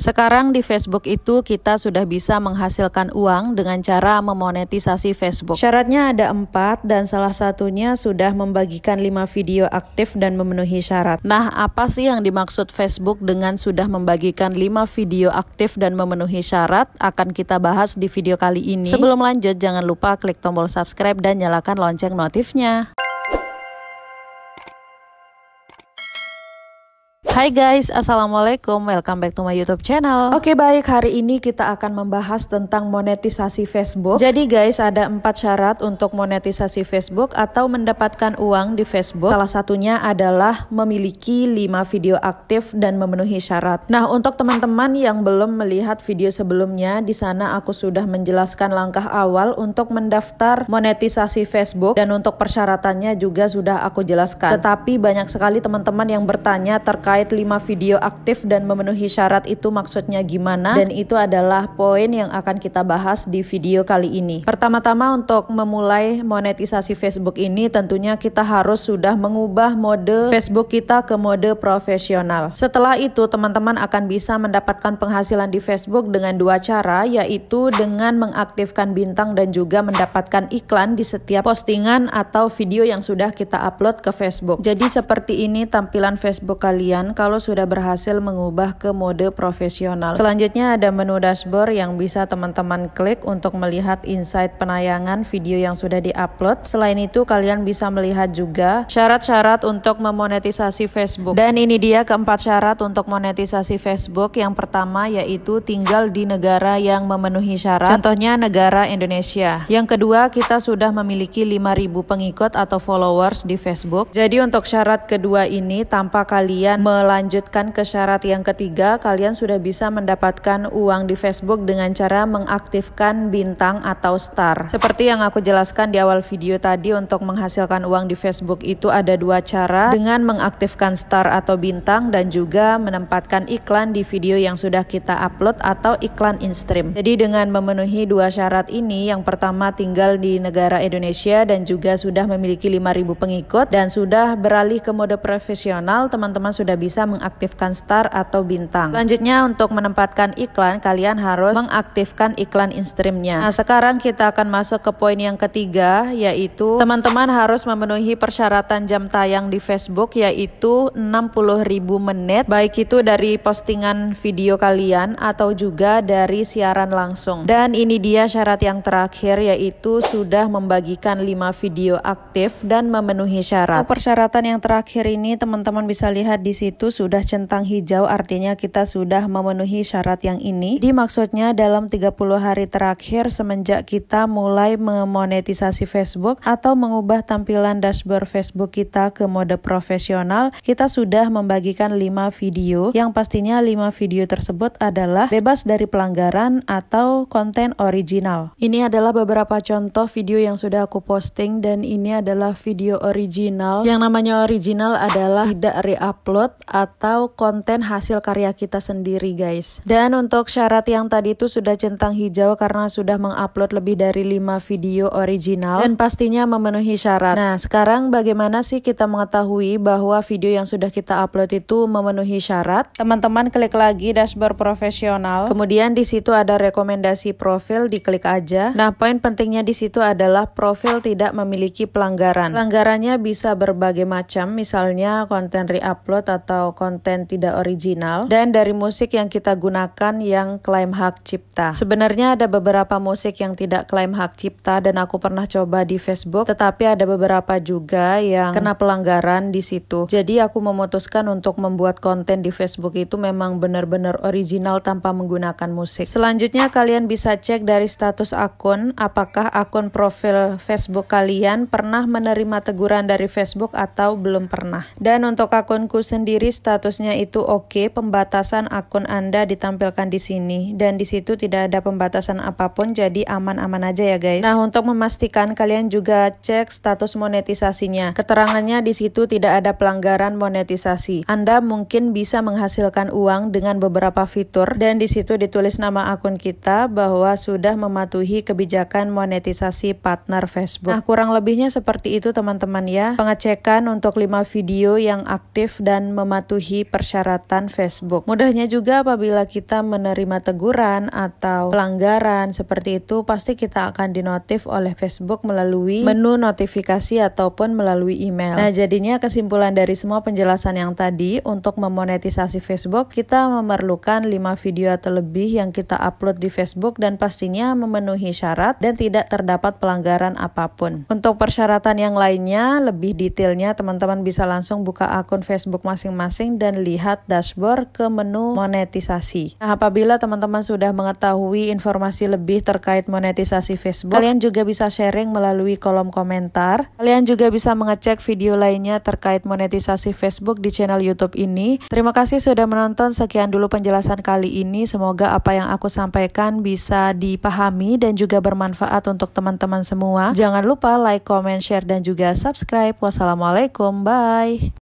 Sekarang di Facebook itu kita sudah bisa menghasilkan uang dengan cara memonetisasi Facebook. Syaratnya ada empat dan salah satunya sudah membagikan lima video aktif dan memenuhi syarat. Nah, apa sih yang dimaksud Facebook dengan sudah membagikan lima video aktif dan memenuhi syarat? Akan kita bahas di video kali ini. Sebelum lanjut, jangan lupa klik tombol subscribe dan nyalakan lonceng notifnya. Hai guys, Assalamualaikum, welcome back to my YouTube channel. Oke baik, hari ini kita akan membahas tentang monetisasi Facebook. Jadi guys, ada empat syarat untuk monetisasi Facebook atau mendapatkan uang di Facebook. Salah satunya adalah memiliki 5 video aktif dan memenuhi syarat. Nah, untuk teman-teman yang belum melihat video sebelumnya di sana aku sudah menjelaskan langkah awal untuk mendaftar monetisasi Facebook Dan untuk persyaratannya juga sudah aku jelaskan. Tetapi banyak sekali teman-teman yang bertanya terkait terkait 5 video aktif dan memenuhi syarat itu maksudnya gimana dan itu adalah poin yang akan kita bahas di video kali ini. Pertama-tama untuk memulai monetisasi Facebook ini tentunya kita harus sudah mengubah mode Facebook kita ke mode profesional. Setelah itu teman-teman akan bisa mendapatkan penghasilan di Facebook dengan dua cara yaitu dengan mengaktifkan bintang dan juga mendapatkan iklan di setiap postingan atau video yang sudah kita upload ke Facebook. Jadi seperti ini tampilan Facebook kalian kalau sudah berhasil mengubah ke mode profesional. Selanjutnya ada menu dashboard yang bisa teman-teman klik untuk melihat insight penayangan video yang sudah diupload. Selain itu kalian bisa melihat juga syarat-syarat untuk memonetisasi Facebook. Dan ini dia keempat syarat untuk monetisasi Facebook. Yang pertama yaitu tinggal di negara yang memenuhi syarat. Contohnya negara Indonesia. Yang kedua kita sudah memiliki 5000 pengikut atau followers di Facebook. Jadi untuk syarat kedua ini tanpa kalian melanjutkan ke syarat yang ketiga, kalian sudah bisa mendapatkan uang di Facebook dengan cara mengaktifkan bintang atau star. Seperti yang aku jelaskan di awal video tadi untuk menghasilkan uang di Facebook itu ada dua cara dengan mengaktifkan star atau bintang dan juga menempatkan iklan di video yang sudah kita upload atau iklan in-stream. Jadi dengan memenuhi dua syarat ini, yang pertama tinggal di negara Indonesia dan juga sudah memiliki 5000 pengikut dan sudah beralih ke mode profesional, teman-teman sudah bisa bisa mengaktifkan star atau bintang. Selanjutnya untuk menempatkan iklan, kalian harus mengaktifkan iklan in-streamnya. Nah sekarang kita akan masuk ke poin yang ketiga, yaitu teman-teman harus memenuhi persyaratan jam tayang di Facebook, yaitu 60.000 menit, baik itu dari postingan video kalian atau juga dari siaran langsung. Dan ini dia syarat yang terakhir, yaitu sudah membagikan 5 video aktif dan memenuhi syarat. Persyaratan yang terakhir ini teman-teman bisa lihat di situ itu sudah centang hijau artinya kita sudah memenuhi syarat yang ini. Dimaksudnya dalam 30 hari terakhir semenjak kita mulai memonetisasi Facebook atau mengubah tampilan dashboard Facebook kita ke mode profesional, kita sudah membagikan 5 video yang pastinya 5 video tersebut adalah bebas dari pelanggaran atau konten original. Ini adalah beberapa contoh video yang sudah aku posting dan ini adalah video original. Yang namanya original adalah tidak re-upload atau konten hasil karya kita sendiri guys. Dan untuk syarat yang tadi itu sudah centang hijau karena sudah mengupload lebih dari 5 video original dan pastinya memenuhi syarat. Nah, sekarang bagaimana sih kita mengetahui bahwa video yang sudah kita upload itu memenuhi syarat? Teman-teman klik lagi dashboard profesional. Kemudian di situ ada rekomendasi profil, diklik aja. Nah, poin pentingnya di situ adalah profil tidak memiliki pelanggaran. Pelanggarannya bisa berbagai macam, misalnya konten re-upload atau atau konten tidak original dan dari musik yang kita gunakan yang klaim hak cipta. Sebenarnya ada beberapa musik yang tidak klaim hak cipta dan aku pernah coba di Facebook, tetapi ada beberapa juga yang kena pelanggaran di situ. Jadi aku memutuskan untuk membuat konten di Facebook itu memang benar-benar original tanpa menggunakan musik. Selanjutnya kalian bisa cek dari status akun apakah akun profil Facebook kalian pernah menerima teguran dari Facebook atau belum pernah. Dan untuk akunku sendiri statusnya itu oke, okay, pembatasan akun Anda ditampilkan di sini dan di situ tidak ada pembatasan apa pun jadi aman-aman aja ya guys. Nah, untuk memastikan kalian juga cek status monetisasinya. Keterangannya di situ tidak ada pelanggaran monetisasi. Anda mungkin bisa menghasilkan uang dengan beberapa fitur dan di situ ditulis nama akun kita bahwa sudah mematuhi kebijakan monetisasi partner Facebook. Nah, kurang lebihnya seperti itu teman-teman ya. Pengecekan untuk 5 video yang aktif dan mematuhi mematuhi persyaratan Facebook. Mudahnya juga apabila kita menerima teguran atau pelanggaran seperti itu pasti kita akan dinotif oleh Facebook melalui menu notifikasi ataupun melalui email. Nah, jadinya kesimpulan dari semua penjelasan yang tadi untuk memonetisasi Facebook kita memerlukan 5 video atau lebih yang kita upload di Facebook dan pastinya memenuhi syarat dan tidak terdapat pelanggaran apa pun. Untuk persyaratan yang lainnya lebih detailnya teman-teman bisa langsung buka akun Facebook masing-masing dan lihat dashboard ke menu monetisasi. Nah, apabila teman-teman sudah mengetahui informasi lebih terkait monetisasi Facebook, kalian juga bisa sharing melalui kolom komentar. Kalian juga bisa mengecek video lainnya terkait monetisasi Facebook di channel YouTube ini. Terima kasih sudah menonton. Sekian dulu penjelasan kali ini. Semoga apa yang aku sampaikan bisa dipahami dan juga bermanfaat untuk teman-teman semua. Jangan lupa like, comment, share, dan juga subscribe. Wassalamualaikum. Bye.